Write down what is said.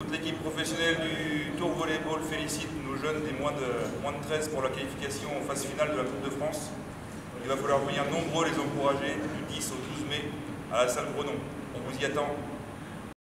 Toute l'équipe professionnelle du Tour Volleyball félicite nos jeunes des moins de, moins de 13 pour la qualification en phase finale de la Coupe de France. Il va falloir venir nombreux les encourager du 10 au 12 mai à la salle Grenon. On vous y attend.